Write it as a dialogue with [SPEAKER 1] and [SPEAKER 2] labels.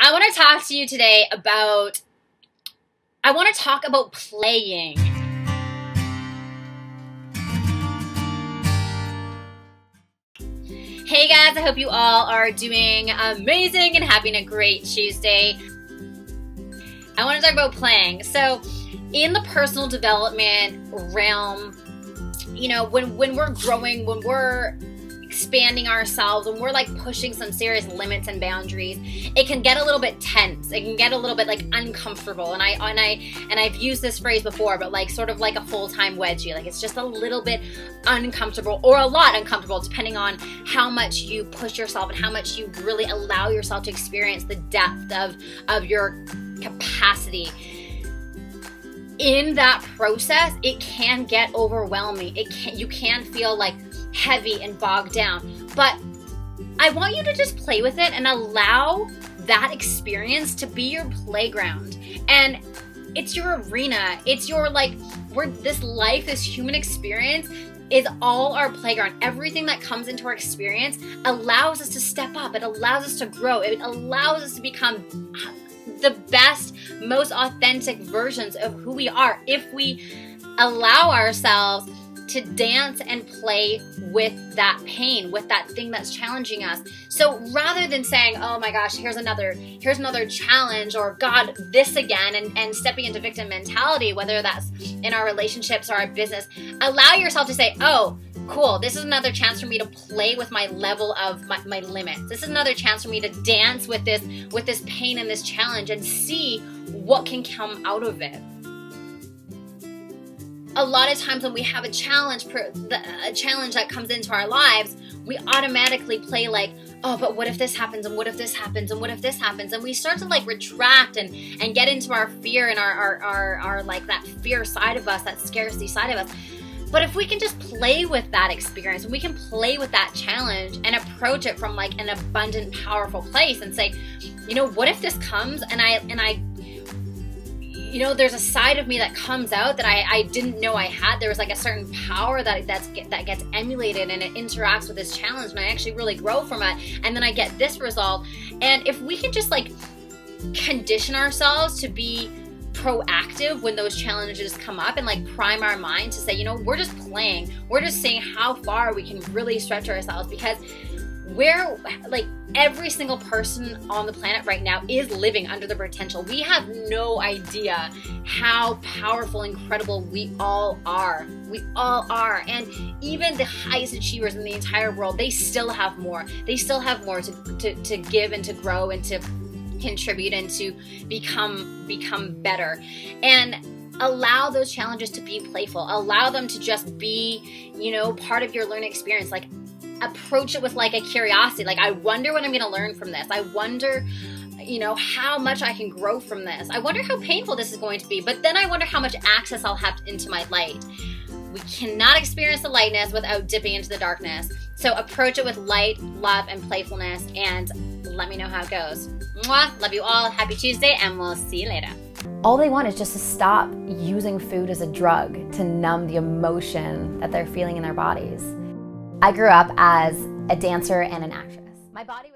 [SPEAKER 1] I want to talk to you today about, I want to talk about playing. Hey guys, I hope you all are doing amazing and having a great Tuesday. I want to talk about playing. So, in the personal development realm, you know, when when we're growing, when we're expanding ourselves, when we're like pushing some serious limits and boundaries, it can get a little bit tense. It can get a little bit like uncomfortable. And I and I and I've used this phrase before, but like sort of like a full-time wedgie. Like it's just a little bit uncomfortable or a lot uncomfortable depending on how much you push yourself and how much you really allow yourself to experience the depth of of your capacity in that process it can get overwhelming it can you can feel like heavy and bogged down. But I want you to just play with it and allow that experience to be your playground. And it's your arena. It's your like where this life, this human experience is all our playground. Everything that comes into our experience allows us to step up. It allows us to grow. It allows us to become the best, most authentic versions of who we are if we allow ourselves to dance and play with that pain, with that thing that's challenging us. So rather than saying, oh my gosh, here's another, here's another challenge, or God, this again, and, and stepping into victim mentality, whether that's in our relationships or our business, allow yourself to say, oh, cool this is another chance for me to play with my level of my, my, limits this is another chance for me to dance with this with this pain and this challenge and see what can come out of it a lot of times when we have a challenge, a challenge that comes into our lives, we automatically play like, oh, but what if this happens, and what if this happens, and what if this happens, and we start to like retract and and get into our fear and our our our, our like that fear side of us, that scarcity side of us. But if we can just play with that experience and we can play with that challenge and approach it from like an abundant, powerful place and say, you know, what if this comes and I and I you know, there's a side of me that comes out that I, I didn't know I had. There was like a certain power that that's that gets emulated and it interacts with this challenge, and I actually really grow from it. And then I get this result. And if we can just like condition ourselves to be proactive when those challenges come up and like prime our mind to say, you know, we're just playing. We're just seeing how far we can really stretch ourselves because where like every single person on the planet right now is living under the potential. We have no idea how powerful, incredible we all are. We all are. And even the highest achievers in the entire world, they still have more. They still have more to, to, to give and to grow and to contribute and to become become better. And allow those challenges to be playful. Allow them to just be, you know, part of your learning experience. Like approach it with like a curiosity. Like, I wonder what I'm going to learn from this. I wonder, you know, how much I can grow from this. I wonder how painful this is going to be. But then I wonder how much access I'll have into my light. We cannot experience the lightness without dipping into the darkness. So approach it with light, love, and playfulness, and let me know how it goes. Mwah! Love you all. Happy Tuesday, and we'll see you later.
[SPEAKER 2] All they want is just to stop using food as a drug to numb the emotion that they're feeling in their bodies. I grew up as a dancer and an actress. My body